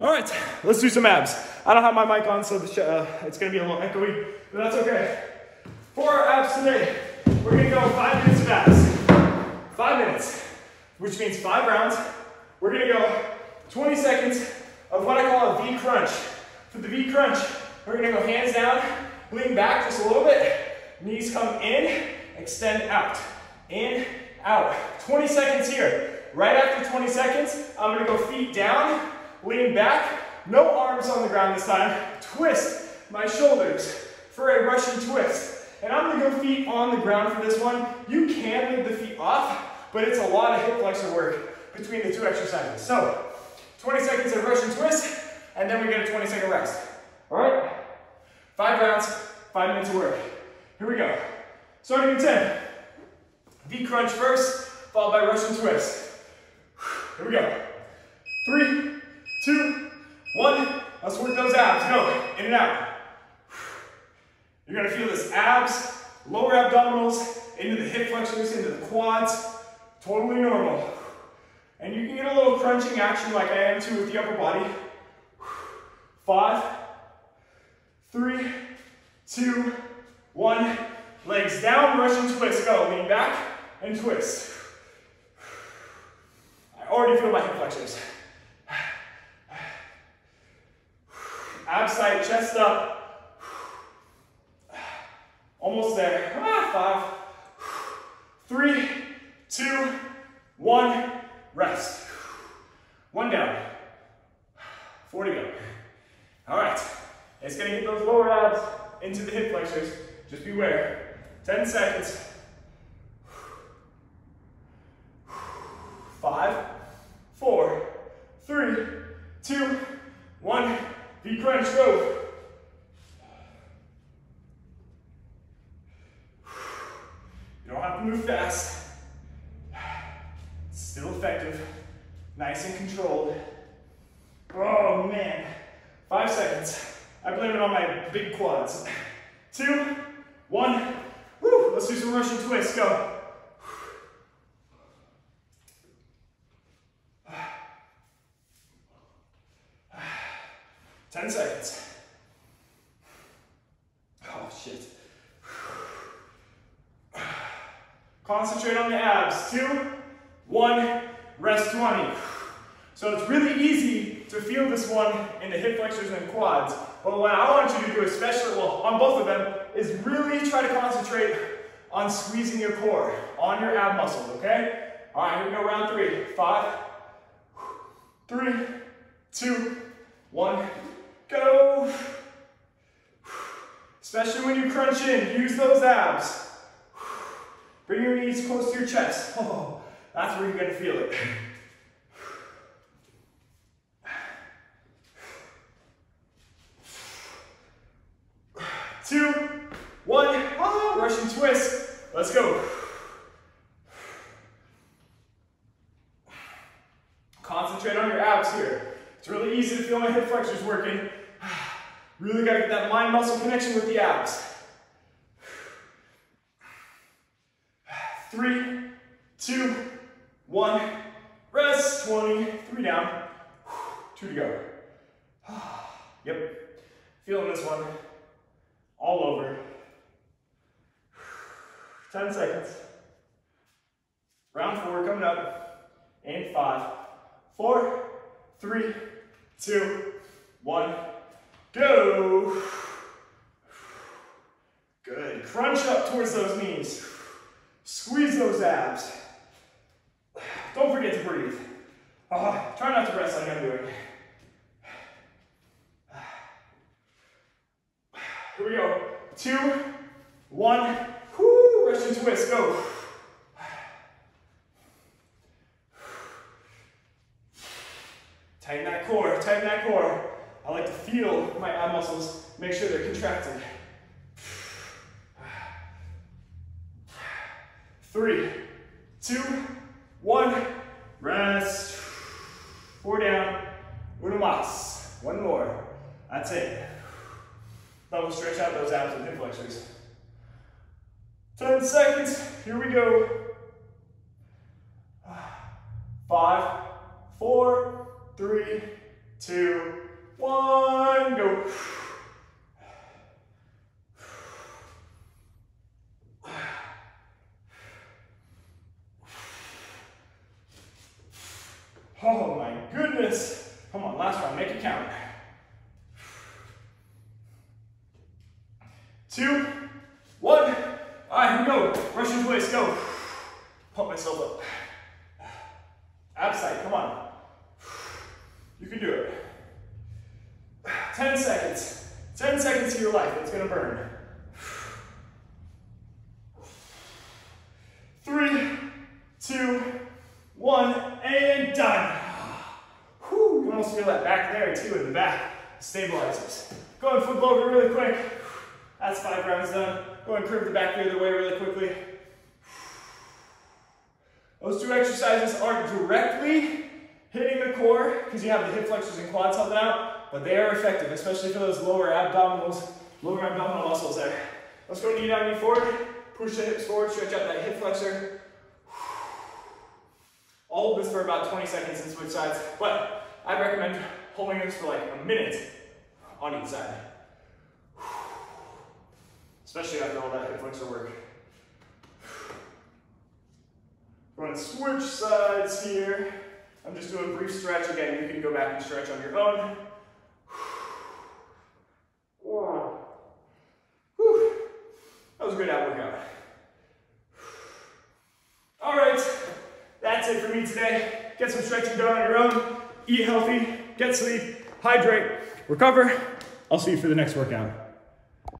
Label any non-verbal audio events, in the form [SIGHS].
All right, let's do some abs. I don't have my mic on, so uh, it's gonna be a little echoey, but that's okay. For our abs today, we're gonna go five minutes of abs. Five minutes, which means five rounds. We're gonna go 20 seconds of what I call a V crunch. For the V crunch, we're gonna go hands down, lean back just a little bit, knees come in, extend out, in, out. 20 seconds here. Right after 20 seconds, I'm gonna go feet down, lean back, no arms on the ground this time, twist my shoulders for a Russian twist. And I'm gonna go feet on the ground for this one. You can leave the feet off, but it's a lot of hip flexor work between the two exercises. So, 20 seconds of Russian twist, and then we get a 20 second rest. All right? Five rounds, five minutes of work. Here we go. Starting in 10. V crunch first, followed by Russian twist. Here we go. Three, two, one. Let's work those abs. Go, in and out. You're gonna feel this abs, lower abdominals, into the hip flexors, into the quads. Totally normal. And you can get a little crunching action like I am too with the upper body. Five, three, two, one. Legs down, Russian twist. Go, lean back and twist. I already feel my hip flexors. Abs tight, chest up. [SIGHS] Almost there. Ah, five, three, two, one. Rest. One down. Four to go. All right. It's gonna get those lower abs into the hip flexors. Just beware. 10 seconds. Five, four, three, two, one. V crunch, go. You don't have to move fast. Still effective. Nice and controlled. Oh man. Five seconds. I blame it on my big quads. Two, one. Woo. Let's do some Russian twists. Go. Ten seconds. Oh, shit. Concentrate on the abs. Two, one, rest 20. So it's really easy to feel this one in the hip flexors and quads. But what I want you to do, especially, well, on both of them, is really try to concentrate on squeezing your core, on your ab muscles, okay? All right, here we go, round three. Five, three, two, one, go. Especially when you crunch in, use those abs. Bring your knees close to your chest. Oh, [LAUGHS] that's where you're gonna feel it. Two, one, oh, Russian twist. Let's go. Concentrate on your abs here. It's really easy to feel my hip flexors working. [SIGHS] Really gotta get that mind muscle connection with the abs. Three, two, one, rest, 20, three down, two to go. [SIGHS] Yep, feeling this one all over. [SIGHS] 10 seconds. Round four coming up. And five, four, three, two, one, go. [SIGHS] Good. Crunch up towards those knees. Squeeze those abs. Don't forget to breathe. Uh, try not to rest like I'm doing. Here we go. Two, one, whoo, Russian twist, go. Tighten that core, tighten that core. I like to feel my ab muscles, make sure they're contracted. Three, two, one, rest. Four down, uno mas. One more, that's it. We'll stretch out those abs and hip flexors. 10 seconds, here we go. Five, four, three, two, one, go. Oh my goodness. Come on, last round, make it count. Two, one. All right, here we go. Russian twist, go. Pump myself up. Abside, come on. You can do it. 10 seconds. 10 seconds of your life, it's gonna burn. Three, two, one, and done. Whew, you almost feel that in the back. Stabilizers. Go and flip over really quick. That's five rounds done. Go and curve the back the other way really quickly. Those two exercises aren't directly hitting the core because you have the hip flexors and quads helping out, but they are effective, especially for those lower abdominals, lower abdominal muscles there. Let's go knee down, knee forward. Push the hips forward, stretch out that hip flexor. All of this for about 20 seconds and switch sides, but I recommend holding this for like a minute on each side. Especially after all that hip flexor work. We're to switch sides here. I'm just doing a brief stretch. Again, you can go back and stretch on your own. That was a good workout. All right, that's it for me today. Get some stretching done on your own. Eat healthy, get sleep, hydrate, recover. I'll see you for the next workout.